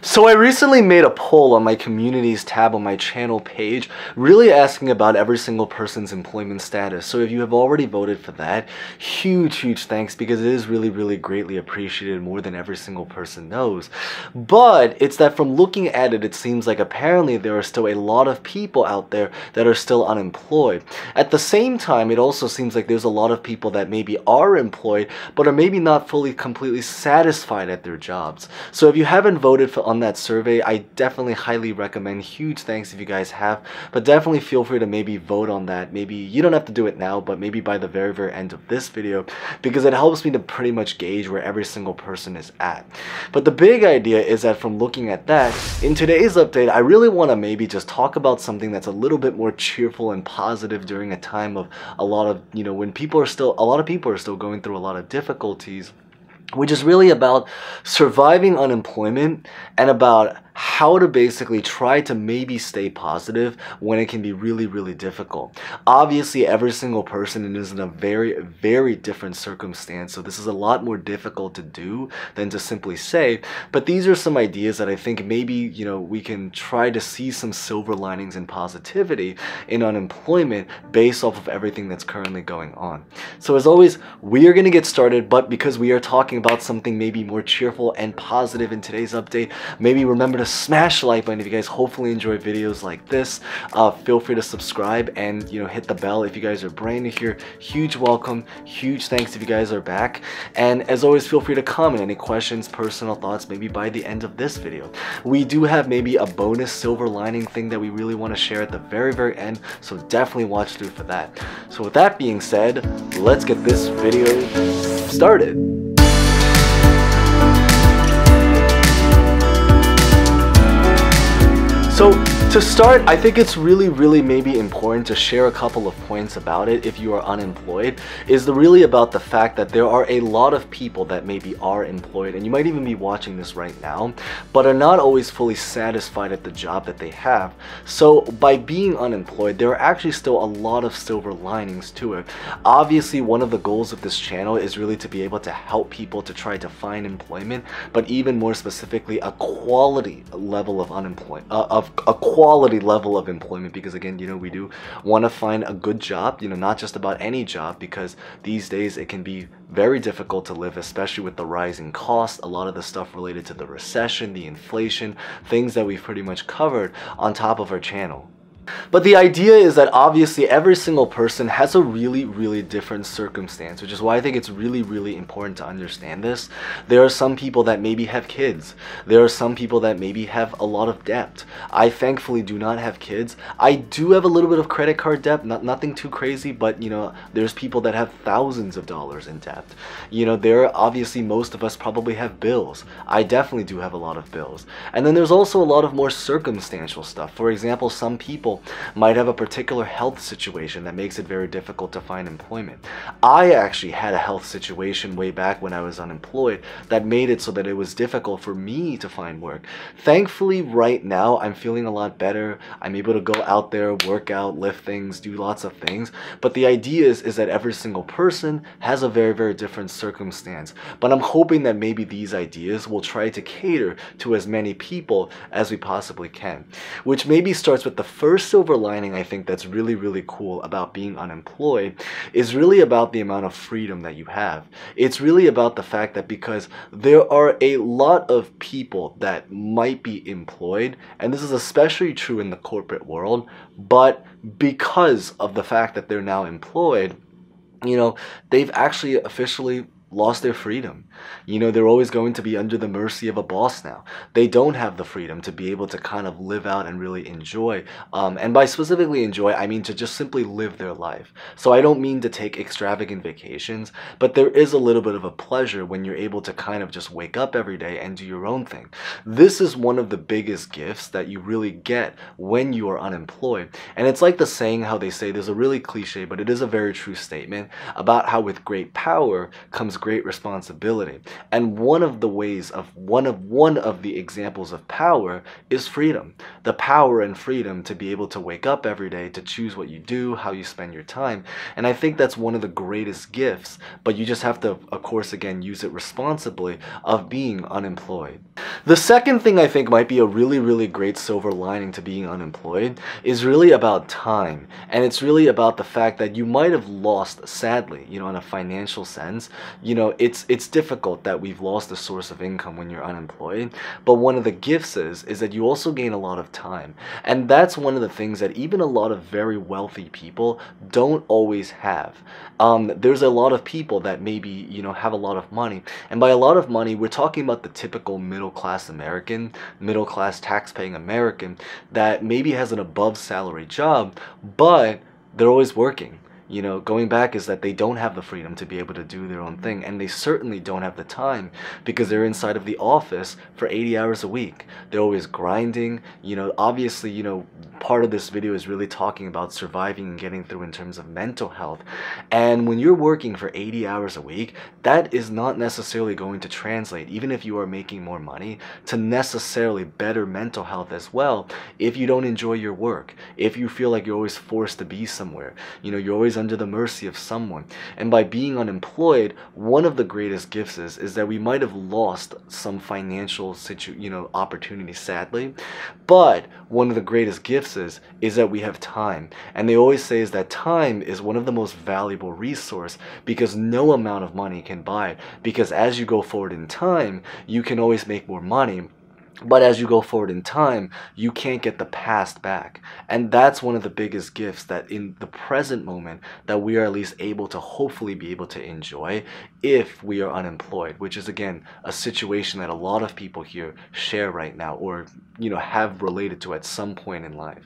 So I recently made a poll on my communities tab on my channel page, really asking about every single person's employment status. So if you have already voted for that, huge, huge thanks because it is really, really greatly appreciated more than every single person knows. But it's that from looking at it, it seems like apparently there are still a lot of people out there that are still unemployed. At the same time, it also seems like there's a lot of people that maybe are employed, but are maybe not fully completely satisfied at their jobs. So if you haven't voted for on that survey. I definitely highly recommend. Huge thanks if you guys have, but definitely feel free to maybe vote on that. Maybe you don't have to do it now, but maybe by the very, very end of this video, because it helps me to pretty much gauge where every single person is at. But the big idea is that from looking at that, in today's update, I really want to maybe just talk about something that's a little bit more cheerful and positive during a time of a lot of, you know, when people are still, a lot of people are still going through a lot of difficulties which is really about surviving unemployment and about how to basically try to maybe stay positive when it can be really, really difficult. Obviously, every single person is in a very, very different circumstance, so this is a lot more difficult to do than to simply say, but these are some ideas that I think maybe, you know, we can try to see some silver linings and positivity in unemployment based off of everything that's currently going on. So as always, we are going to get started, but because we are talking about something maybe more cheerful and positive in today's update, maybe remember to smash the like button if you guys hopefully enjoy videos like this. Uh, feel free to subscribe and you know hit the bell if you guys are brand new here. Huge welcome, huge thanks if you guys are back. And as always, feel free to comment any questions, personal thoughts, maybe by the end of this video. We do have maybe a bonus silver lining thing that we really want to share at the very, very end, so definitely watch through for that. So with that being said, let's get this video started. So to start, I think it's really, really maybe important to share a couple of points about it if you are unemployed, is the really about the fact that there are a lot of people that maybe are employed, and you might even be watching this right now, but are not always fully satisfied at the job that they have. So by being unemployed, there are actually still a lot of silver linings to it. Obviously, one of the goals of this channel is really to be able to help people to try to find employment, but even more specifically, a quality level of unemployment, uh, of a quality level of employment because again you know we do want to find a good job you know not just about any job because these days it can be very difficult to live especially with the rising cost a lot of the stuff related to the recession the inflation things that we've pretty much covered on top of our channel but the idea is that obviously every single person has a really, really different circumstance, which is why I think it's really, really important to understand this. There are some people that maybe have kids. There are some people that maybe have a lot of debt. I thankfully do not have kids. I do have a little bit of credit card debt, not nothing too crazy, but you know, there's people that have thousands of dollars in debt. You know, there obviously most of us probably have bills. I definitely do have a lot of bills. And then there's also a lot of more circumstantial stuff. For example, some might have a particular health situation that makes it very difficult to find employment. I actually had a health situation way back when I was unemployed that made it so that it was difficult for me to find work. Thankfully, right now, I'm feeling a lot better. I'm able to go out there, work out, lift things, do lots of things. But the idea is, is that every single person has a very, very different circumstance. But I'm hoping that maybe these ideas will try to cater to as many people as we possibly can. Which maybe starts with the first silver lining I think that's really, really cool about being unemployed is really about the amount of freedom that you have. It's really about the fact that because there are a lot of people that might be employed, and this is especially true in the corporate world, but because of the fact that they're now employed, you know, they've actually officially lost their freedom. You know, they're always going to be under the mercy of a boss now. They don't have the freedom to be able to kind of live out and really enjoy. Um, and by specifically enjoy, I mean to just simply live their life. So I don't mean to take extravagant vacations, but there is a little bit of a pleasure when you're able to kind of just wake up every day and do your own thing. This is one of the biggest gifts that you really get when you are unemployed. And it's like the saying how they say, there's a really cliche, but it is a very true statement about how with great power comes great responsibility. And one of the ways of one of one of the examples of power is freedom. The power and freedom to be able to wake up every day to choose what you do, how you spend your time. And I think that's one of the greatest gifts, but you just have to of course again use it responsibly of being unemployed. The second thing I think might be a really really great silver lining to being unemployed is really about time. And it's really about the fact that you might have lost sadly, you know, in a financial sense, you know, it's it's difficult that we've lost a source of income when you're unemployed. But one of the gifts is is that you also gain a lot of time. And that's one of the things that even a lot of very wealthy people don't always have. Um, there's a lot of people that maybe, you know, have a lot of money. And by a lot of money, we're talking about the typical middle class American, middle class tax paying American that maybe has an above salary job, but they're always working you know, going back is that they don't have the freedom to be able to do their own mm-hmm. thing. And they certainly don't have the time because they're inside of the office for 80 hours a week. They're always grinding. You know, obviously, you know, part of this video is really talking about surviving and getting through in terms of mental health. And when you're working for 80 hours a week, that is not necessarily going to translate, even if you are making more money, to necessarily better mental health as well if you don't enjoy your work, if you feel like you're always forced to be somewhere. You know, you're always under the mercy of someone. And by being unemployed, one of the greatest gifts is, is that we might have lost some financial situ you know opportunity sadly. But one of the greatest gifts is is that we have time. And they always say is that time is one of the most valuable resource because no amount of money can buy it. Because as you go forward in time, you can always make more money but as you go forward in time, you can't get the past back. And that's one of the biggest gifts that in the present moment that we are at least able to hopefully be able to enjoy if we are unemployed, which is again a situation that a lot of people here share right now or you know have related to at some point in life.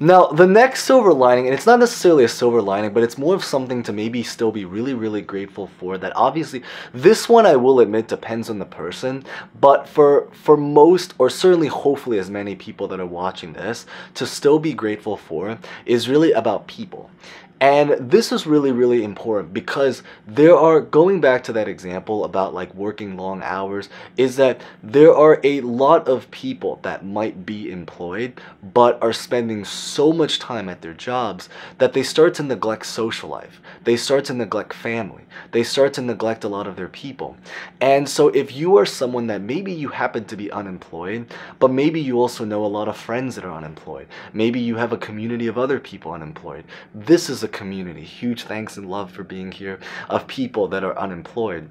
Now, the next silver lining, and it's not necessarily a silver lining, but it's more of something to maybe still be really, really grateful for that obviously, this one I will admit depends on the person, but for, for most, or certainly hopefully as many people that are watching this, to still be grateful for is really about people. And this is really, really important because there are, going back to that example about like working long hours, is that there are a lot of people that might be employed but are spending so much time at their jobs that they start to neglect social life. They start to neglect family. They start to neglect a lot of their people. And so if you are someone that maybe you happen to be unemployed, but maybe you also know a lot of friends that are unemployed, maybe you have a community of other people unemployed, this is a community. Huge thanks and love for being here of people that are unemployed.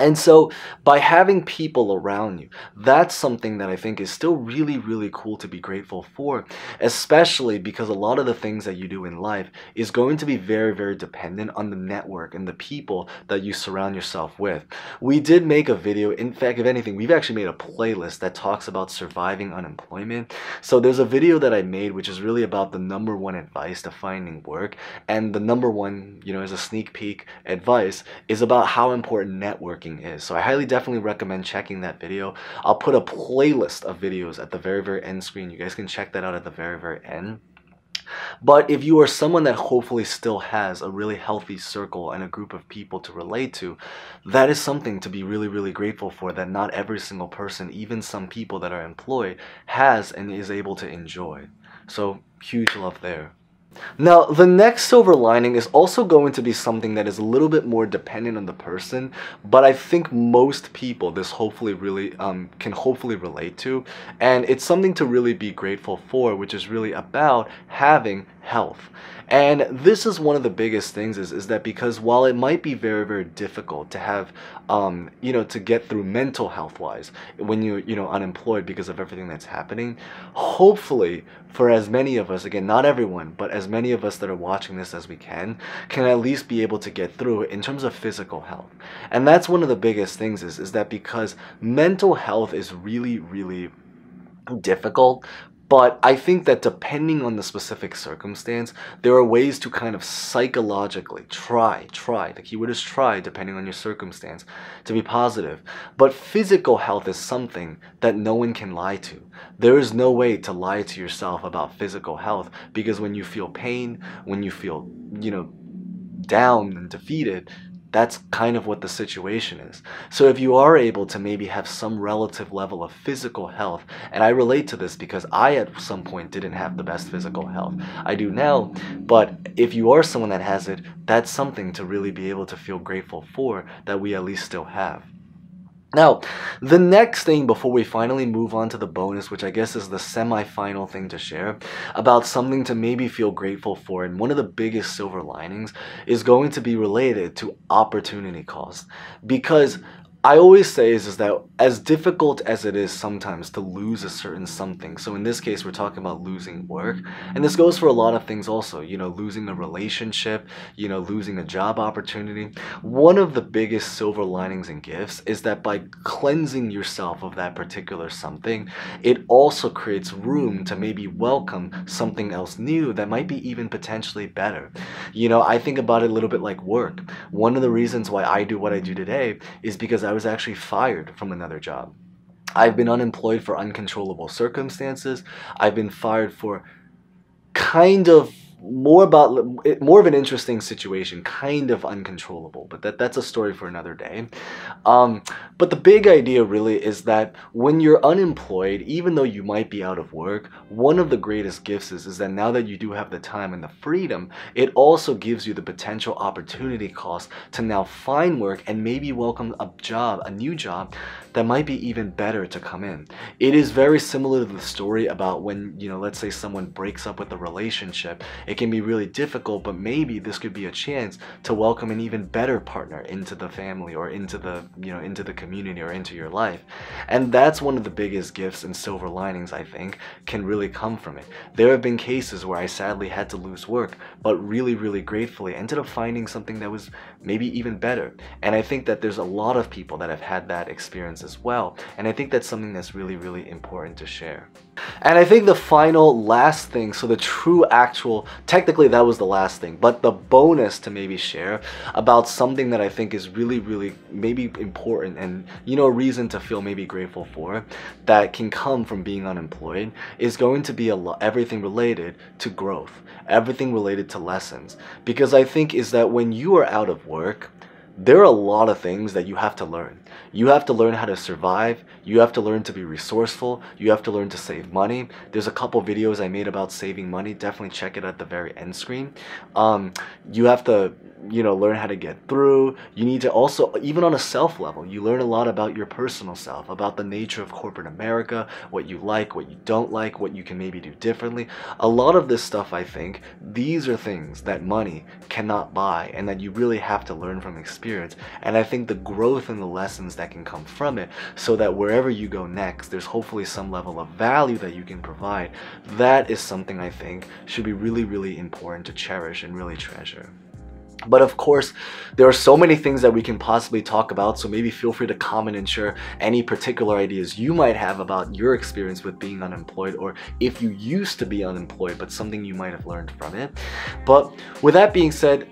And so by having people around you, that's something that I think is still really, really cool to be grateful for, especially because a lot of the things that you do in life is going to be very, very dependent on the network and the people that you surround yourself with. We did make a video, in fact, if anything, we've actually made a playlist that talks about surviving unemployment. So there's a video that I made which is really about the number one advice to finding work. And the number one, you know, as a sneak peek advice is about how important is. So I highly definitely recommend checking that video. I'll put a playlist of videos at the very, very end screen. You guys can check that out at the very, very end. But if you are someone that hopefully still has a really healthy circle and a group of people to relate to, that is something to be really, really grateful for that not every single person, even some people that are employed, has and is able to enjoy. So huge love there. Now, the next silver lining is also going to be something that is a little bit more dependent on the person, but I think most people this hopefully really um, can hopefully relate to, and it's something to really be grateful for, which is really about having health. And this is one of the biggest things is, is that because while it might be very, very difficult to have, um, you know, to get through mental health wise when you're, you know, unemployed because of everything that's happening, hopefully for as many of us, again, not everyone, but as many of us that are watching this as we can, can at least be able to get through in terms of physical health. And that's one of the biggest things is, is that because mental health is really, really difficult but I think that depending on the specific circumstance, there are ways to kind of psychologically try, try, the keyword is try, depending on your circumstance, to be positive. But physical health is something that no one can lie to. There is no way to lie to yourself about physical health because when you feel pain, when you feel, you know, down and defeated, that's kind of what the situation is. So if you are able to maybe have some relative level of physical health, and I relate to this because I at some point didn't have the best physical health. I do now, but if you are someone that has it, that's something to really be able to feel grateful for that we at least still have. Now, the next thing before we finally move on to the bonus, which I guess is the semi-final thing to share, about something to maybe feel grateful for, and one of the biggest silver linings is going to be related to opportunity cost. Because I always say is, is that as difficult as it is sometimes to lose a certain something, so in this case we're talking about losing work, and this goes for a lot of things also, you know, losing a relationship, you know, losing a job opportunity. One of the biggest silver linings and gifts is that by cleansing yourself of that particular something, it also creates room to maybe welcome something else new that might be even potentially better. You know, I think about it a little bit like work. One of the reasons why I do what I do today is because I was actually fired from another job. I've been unemployed for uncontrollable circumstances. I've been fired for kind of more about more of an interesting situation kind of uncontrollable but that that's a story for another day. Um, but the big idea really is that when you're unemployed even though you might be out of work one of the greatest gifts is, is that now that you do have the time and the freedom it also gives you the potential opportunity cost to now find work and maybe welcome a job a new job that might be even better to come in. It is very similar to the story about when you know let's say someone breaks up with a relationship it can be really difficult, but maybe this could be a chance to welcome an even better partner into the family or into the, you know, into the community or into your life. And that's one of the biggest gifts and silver linings I think can really come from it. There have been cases where I sadly had to lose work, but really, really gratefully ended up finding something that was maybe even better. And I think that there's a lot of people that have had that experience as well. And I think that's something that's really, really important to share. And I think the final last thing, so the true actual, technically that was the last thing, but the bonus to maybe share about something that I think is really, really maybe important and, you know, a reason to feel maybe grateful for that can come from being unemployed is going to be a lot, everything related to growth, everything related to lessons. Because I think is that when you are out of work, there are a lot of things that you have to learn. You have to learn how to survive. You have to learn to be resourceful. You have to learn to save money. There's a couple videos I made about saving money. Definitely check it at the very end screen. Um, you have to you know learn how to get through you need to also even on a self level you learn a lot about your personal self about the nature of corporate america what you like what you don't like what you can maybe do differently a lot of this stuff i think these are things that money cannot buy and that you really have to learn from experience. And i think the growth and the lessons that can come from it so that wherever you go next there's hopefully some level of value that you can provide. That is something i think should be really really important to cherish and really treasure. But of course, there are so many things that we can possibly talk about, so maybe feel free to comment and share any particular ideas you might have about your experience with being unemployed or if you used to be unemployed, but something you might have learned from it. But with that being said,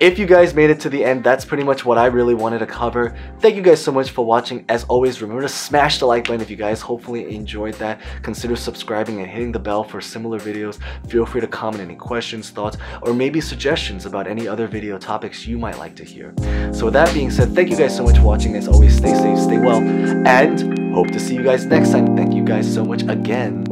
if you guys made it to the end, that's pretty much what I really wanted to cover. Thank you guys so much for watching. As always, remember to smash the like button if you guys hopefully enjoyed that. Consider subscribing and hitting the bell for similar videos. Feel free to comment any questions, thoughts, or maybe suggestions about any other video topics you might like to hear. So with that being said, thank you guys so much for watching. As always, stay safe, stay well, and hope to see you guys next time. Thank you guys so much again.